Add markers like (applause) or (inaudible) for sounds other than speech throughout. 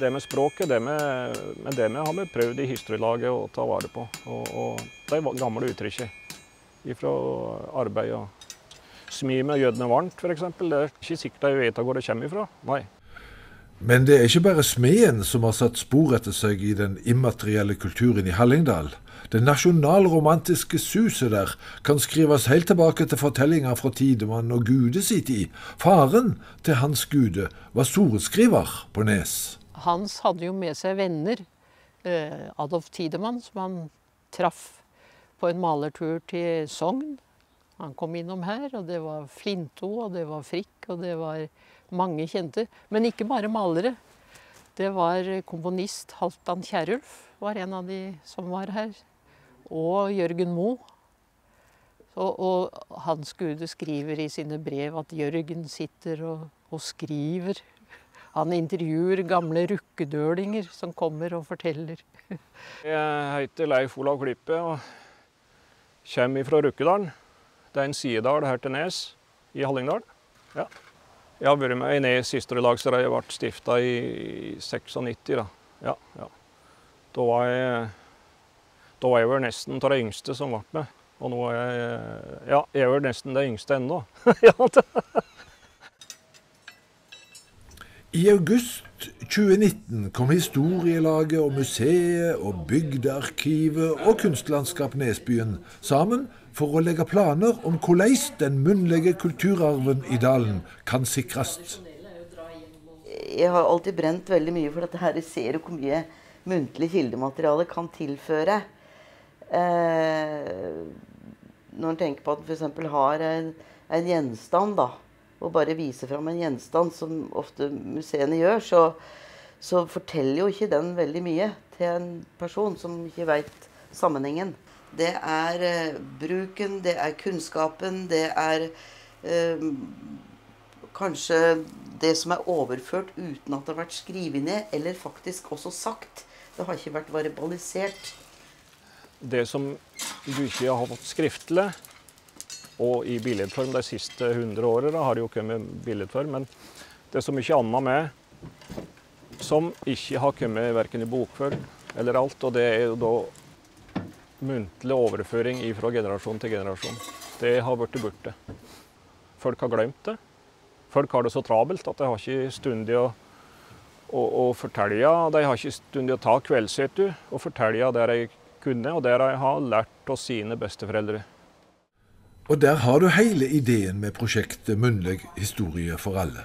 det med språket, det med, men det med har vi prøvd i historielaget å ta vare på. Og, og de gamle uttrykkene fra arbeid og Smi med jødene varmt, f.eks. Det er ikke sikkert de vet hvor det kommer ifra. Nei. Men det er ikke bare smeden som har satt spor etter seg i den immaterielle kulturen i Hallingdal. Det nasjonalromantiske suset der kan skrives helt tilbake til fortellinger fra Tidemann og Gude sitt tid. Faren til Hans Gude var sorenskriver på Nes. Hans hadde jo med seg venner. Eh, Adolf Tidemann, som han traff på en malertur til Sogn. Han kom innom her, og det var Flinto, og det var Frikk, og det var mange kjente. Men ikke bare malere. Det var komponist Halvdan Kierulf var en av de som var her. Og Jørgen Moe. Og, og Hans Gude skriver i sine brev at Jørgen sitter og, og skriver. Han intervjuer gamle rukkedølinger som kommer og forteller. (laughs) Jeg heter Leif Olav Klippe og kommer fra Rukkedalen. Det er en sidedal her til Nes i Hallingdal. Ja. Jeg har vært med i Nes historielag siden jeg ble stifta i 96. Da. Ja, ja. Da, var jeg, da var jeg vel nesten av de yngste som ble med. Og nå er jeg Ja, jeg er vel nesten det yngste ennå. (laughs) I august 2019 kom Historielaget og museet og Bygdearkivet og Kunstlandskap Nesbyen sammen for å legge planer om hvordan den munnlige kulturarven i dalen kan sikres. Jeg har alltid brent veldig mye for dette her. Jeg ser hvor mye muntlig kildemateriale kan tilføre. Eh, når en tenker på at en f.eks. har en, en gjenstand, da, og bare vise fram en gjenstand, som ofte museene gjør, så, så, forteller jo ikke den veldig mye til en person som ikke veit sammenhengen. Det er eh, bruken, det er kunnskapen, det er eh, kanskje det som er overført uten at det har vært skrevet ned, eller faktisk også sagt. Det har ikke vært verbalisert. Det som du ikke har fått skriftlig, og i billedform de siste 100 åra har det jo kommet billedform. Men det er så mye annet med som ikke har kommet verken i bokform eller alt. Og det er jo da muntlig overføring fra generasjon til generasjon. Det har blitt borte. Folk har glemt det. Folk har det så travelt at de har ikke stund å, å, å fortelle. De har ikke stund å ta kveldssetu og fortelle det de kunne, og det de har lært av sine besteforeldre. Og der har du hele ideen med prosjektet Munnleg historie for alle.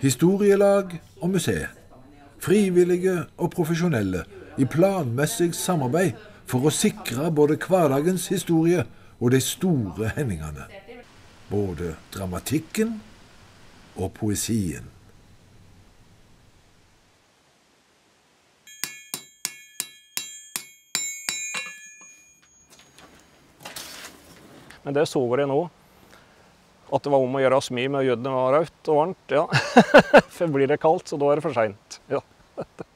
Historielag og museet. Frivillige og profesjonelle i planmessig samarbeid for å sikre både hverdagens historie og de store hendelsene. Både dramatikken og poesien. Men det så jeg nå. At det var om å gjøre smi med jødene var rødt og varmt. Ja. (laughs) For blir det kaldt, så da er det for seint. Ja. (laughs)